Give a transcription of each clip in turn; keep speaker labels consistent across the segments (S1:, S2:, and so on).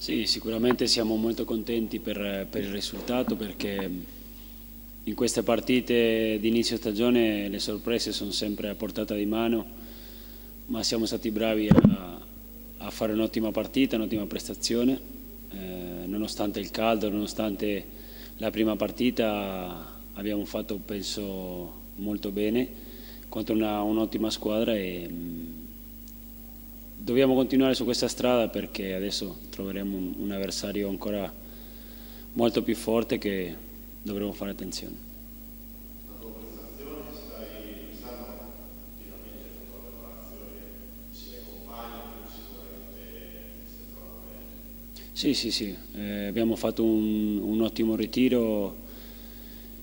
S1: Sì, sicuramente siamo molto contenti per, per, il risultato perché in queste partite di inizio stagione le sorprese sono sempre a portata di mano, ma siamo stati bravi a, a fare un'ottima partita, un'ottima prestazione, eh, nonostante il caldo, nonostante la prima partita abbiamo fatto penso molto bene contro un'ottima un squadra e dobbiamo continuare su questa strada perché adesso troveremo un, un avversario ancora molto più forte che dovremo fare attenzione. Sì, sì, sì, eh, abbiamo fatto un, un, ottimo ritiro,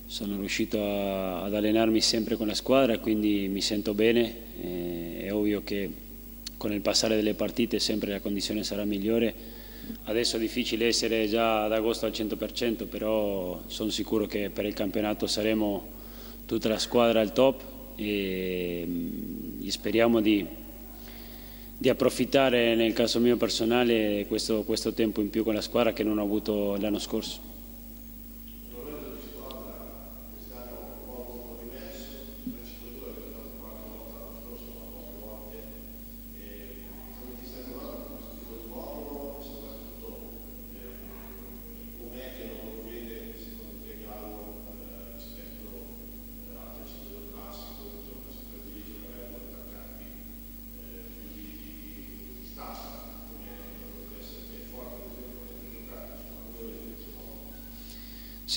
S1: sono riuscito a, ad allenarmi sempre con la squadra, quindi mi sento bene, eh, è ovvio che con il passare delle partite sempre la condizione sarà migliore. Adesso è difficile essere già ad agosto al 100%, però sono sicuro che per il campionato saremo tutta la squadra al top e, mm, speriamo di, di, approfittare nel caso mio personale questo, questo tempo in più con la squadra che non ho avuto l'anno scorso.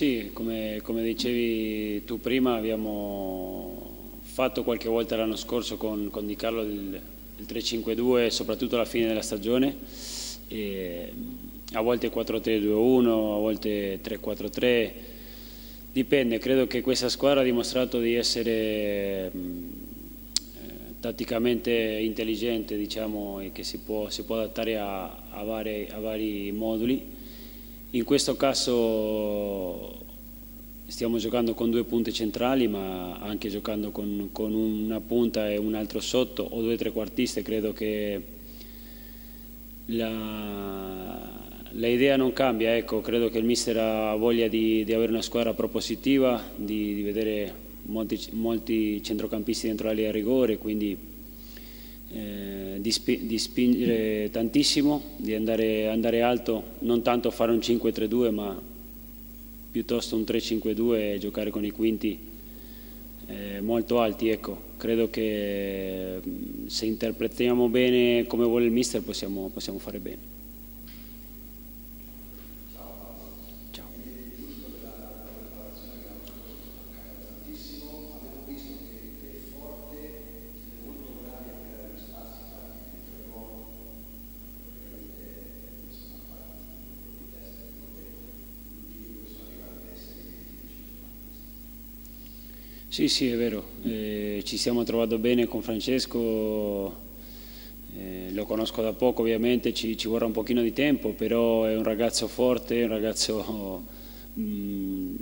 S1: Sì, come, come, dicevi tu prima abbiamo fatto qualche volta l'anno scorso con, con Di Carlo il, il 3-5-2 soprattutto alla fine della stagione. E a volte 4-3-2-1, a volte 3-4-3 dipende, credo che questa squadra ha dimostrato di essere tatticamente intelligente diciamo, e che si può, si può adattare a, a, vari, a vari moduli in questo caso stiamo giocando con due punte centrali ma anche giocando con, con una punta e un altro sotto o due trequartiste credo che la, la idea non cambia, ecco, credo che il mister ha voglia di, di avere una squadra propositiva, di, di vedere molti, molti, centrocampisti dentro la linea rigore, quindi eh, di, spi di, spingere tantissimo, di andare, andare, alto, non tanto fare un 5-3-2 ma piuttosto un 3-5-2 e giocare con i quinti eh, molto alti. Ecco. Credo che se interpretiamo bene come vuole il mister possiamo, possiamo fare bene. Sì, sì, è vero, eh, ci siamo trovati bene con Francesco, eh, lo conosco da poco ovviamente, ci, ci, vorrà un pochino di tempo, però è un ragazzo forte, un ragazzo mh, mm,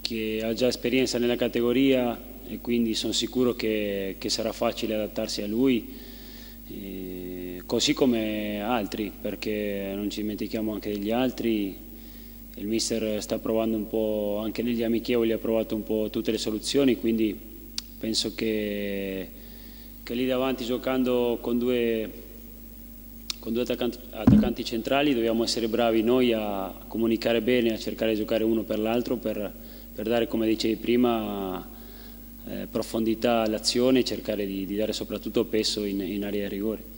S1: che ha già esperienza nella categoria e quindi sono sicuro che, che sarà facile adattarsi a lui, eh, così come altri, perché non ci dimentichiamo anche degli altri il mister sta provando un po', anche negli amichevoli ha provato un po' tutte le soluzioni, quindi penso che, che lì davanti giocando con due, con due attaccanti, attaccanti, centrali dobbiamo essere bravi noi a comunicare bene, a cercare di giocare uno per l'altro per, per, dare, come dicevi prima, eh, profondità all'azione e cercare di, di, dare soprattutto peso in, in area di rigore.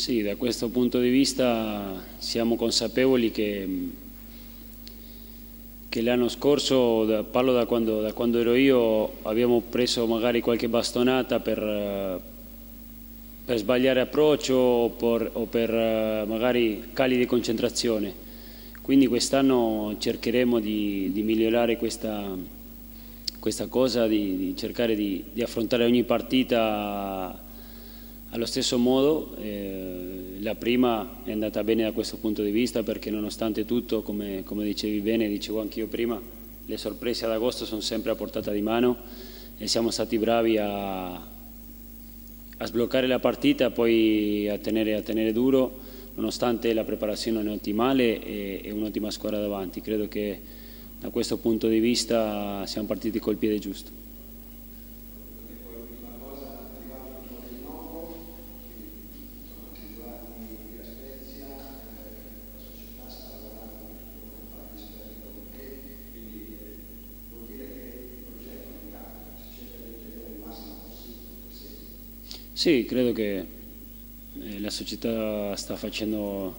S1: Sì, da questo punto di vista siamo consapevoli che, che l'anno scorso, parlo da quando, da quando, ero io, abbiamo preso magari qualche bastonata per, per sbagliare approccio o per, o per magari cali di concentrazione. Quindi quest'anno cercheremo di, di migliorare questa, questa, cosa, di, di cercare di, di, affrontare ogni partita allo stesso modo. Eh, la prima è andata bene da questo punto di vista perché nonostante tutto, come, come dicevi bene, dicevo anch'io prima, le sorprese ad agosto sono sempre a portata di mano e siamo stati bravi a, a sbloccare la partita poi a tenere, a tenere, duro nonostante la preparazione non è ottimale e, e un'ottima squadra davanti. Credo che da questo punto di vista siamo partiti col piede giusto. Sì, credo che eh, la società sta facendo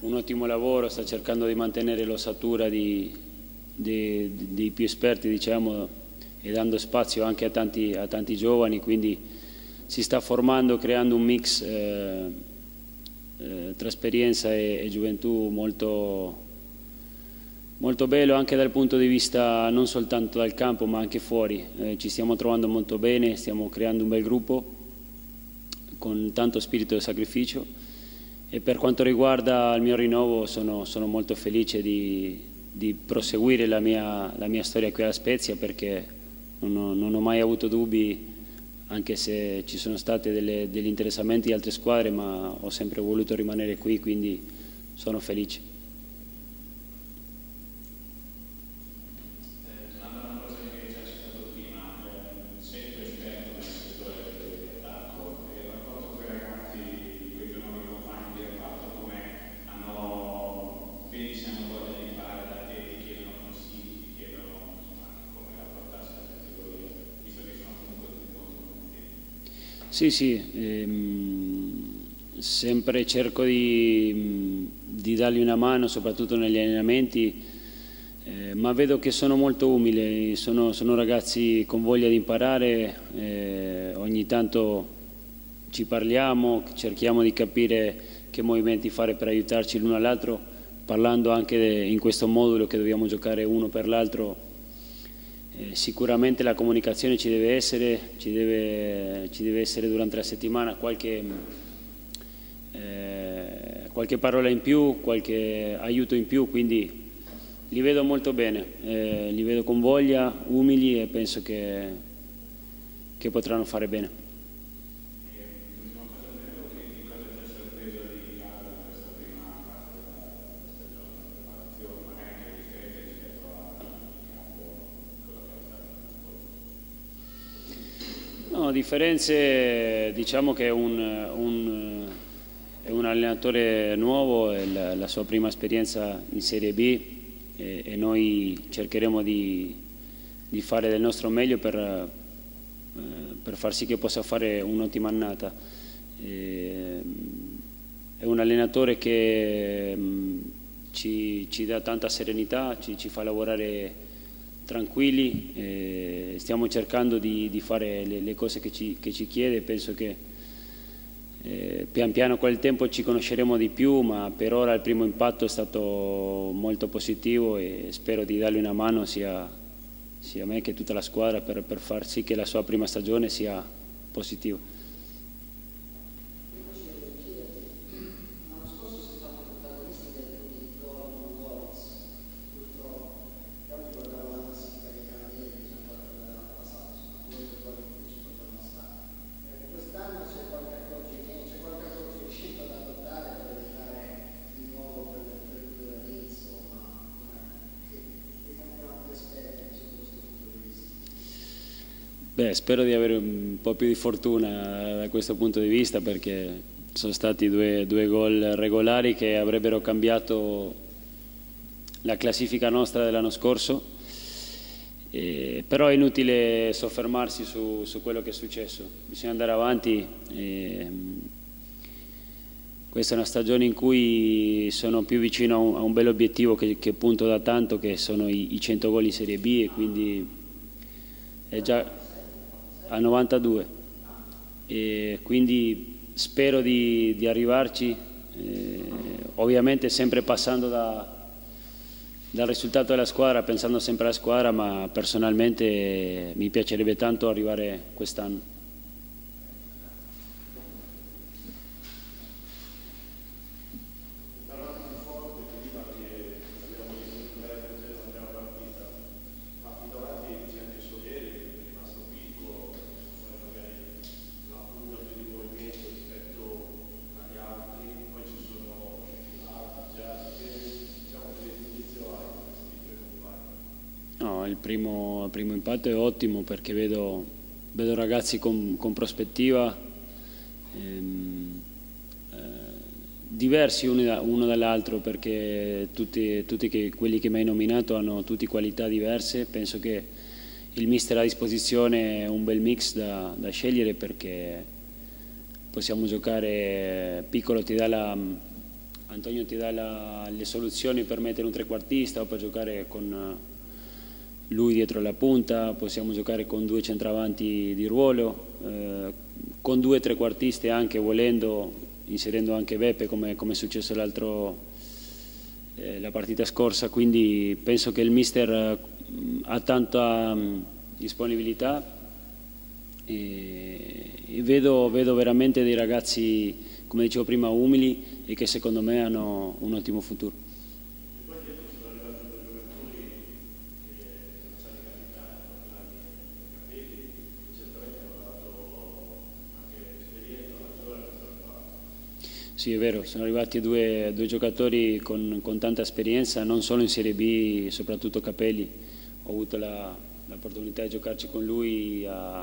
S1: un ottimo lavoro, sta cercando di mantenere l'ossatura di, più esperti diciamo, e dando spazio anche a tanti, a tanti, giovani, quindi si sta formando, creando un mix eh, eh, tra esperienza e, e gioventù molto, molto bello anche dal punto di vista non soltanto dal campo ma anche fuori. Eh, ci stiamo trovando molto bene, stiamo creando un bel gruppo con tanto spirito di sacrificio e per quanto riguarda il mio rinnovo sono, sono molto felice di, di proseguire la mia, la mia, storia qui alla Spezia perché non ho, non ho, mai avuto dubbi anche se ci sono stati degli interessamenti di altre squadre ma ho sempre voluto rimanere qui quindi sono felice. Sì, sì, ehm, sempre cerco di, di, dargli una mano, soprattutto negli allenamenti, eh, ma vedo che sono molto umili, sono, sono ragazzi con voglia di imparare, eh, ogni tanto ci parliamo, cerchiamo di capire che movimenti fare per aiutarci l'uno all'altro, parlando anche in questo modulo che dobbiamo giocare uno per l'altro eh, sicuramente la comunicazione ci deve essere, ci deve, ci deve essere durante la settimana qualche, eh, qualche, parola in più, qualche aiuto in più, quindi li vedo molto bene, eh, li vedo con voglia, umili e penso che, che potranno fare bene. Differenze diciamo che è un, un, è un allenatore nuovo, è la, la, sua prima esperienza in Serie B e, e noi cercheremo di, di, fare del nostro meglio per, eh, per, far sì che possa fare un'ottima annata. E, è un allenatore che mm, ci, ci, dà tanta serenità, ci, ci fa lavorare tranquilli, eh, stiamo cercando di, di fare le, le, cose che ci, che ci chiede, penso che eh, pian piano quel tempo ci conosceremo di più, ma per ora il primo impatto è stato molto positivo e spero di dargli una mano sia, sia a me che tutta la squadra per, per far sì che la sua prima stagione sia positiva. Beh, spero di avere un po' più di fortuna da questo punto di vista perché sono stati due, due gol regolari che avrebbero cambiato la classifica nostra dell'anno scorso, eh, però è inutile soffermarsi su, su, quello che è successo, bisogna andare avanti. Eh, questa è una stagione in cui sono più vicino a un, a un bel obiettivo che, che, punto da tanto, che sono i, i 100 gol in Serie B e quindi è già, a 92 e quindi spero di, di arrivarci, eh, ovviamente sempre passando da, dal risultato della squadra, pensando sempre alla squadra, ma personalmente mi piacerebbe tanto arrivare quest'anno. Il primo, il primo, impatto è ottimo perché vedo, vedo ragazzi con, con prospettiva ehm, eh, diversi uno, uno dall'altro perché tutti, tutti che, quelli che mi hai nominato hanno tutte qualità diverse. Penso che il mister a disposizione è un bel mix da, da scegliere perché possiamo giocare piccolo, ti dà la, Antonio ti dà la, le soluzioni per mettere un trequartista o per giocare con lui dietro la punta, possiamo giocare con due centravanti di ruolo, eh, con due trequartiste anche volendo, inserendo anche Beppe come, come è successo eh, la partita scorsa, quindi penso che il mister eh, ha tanta um, disponibilità e, e vedo, vedo veramente dei ragazzi, come dicevo prima, umili e che secondo me hanno un ottimo futuro. Sì, è vero, sono arrivati due, due giocatori con, con, tanta esperienza, non solo in Serie B, soprattutto Capelli. Ho avuto l'opportunità di giocarci con lui a,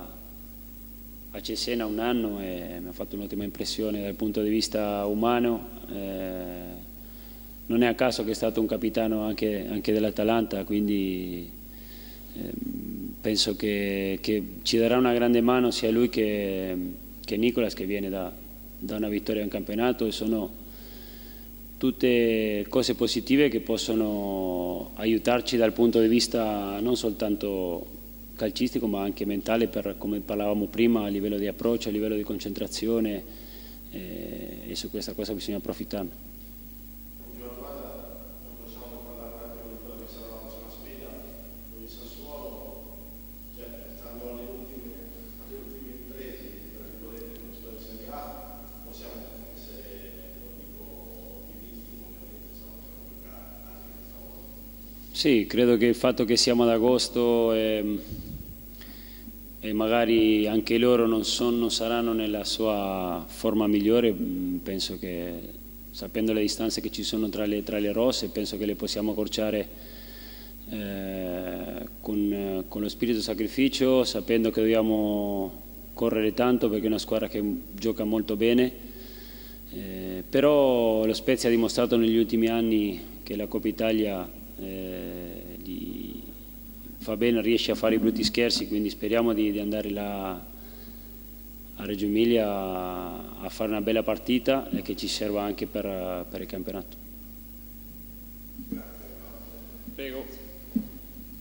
S1: a Cesena un anno e mi ha fatto un'ottima impressione dal punto di vista umano. Eh, non è a caso che è stato un capitano anche, anche dell'Atalanta, quindi eh, penso che, che, ci darà una grande mano sia lui che, che Nicolas che viene da, da una vittoria in campionato e sono tutte cose positive che possono aiutarci dal punto di vista non soltanto calcistico ma anche mentale per, come parlavamo prima a livello di approccio, a livello di concentrazione eh, e su questa cosa bisogna approfittarne. Sì, credo che il fatto che siamo ad agosto e, e magari anche loro non, sono, saranno nella sua forma migliore, penso che sapendo le distanze che ci sono tra le, tra le rosse, penso che le possiamo accorciare eh, con, con, lo spirito sacrificio, sapendo che dobbiamo correre tanto perché è una squadra che gioca molto bene, eh, però lo Spezia ha dimostrato negli ultimi anni che la Coppa Italia eh, gli fa bene, riesce a fare i brutti scherzi, quindi speriamo di, di andare là a Reggio Emilia a, a, fare una bella partita e che ci serva anche per, per il campionato. Prego.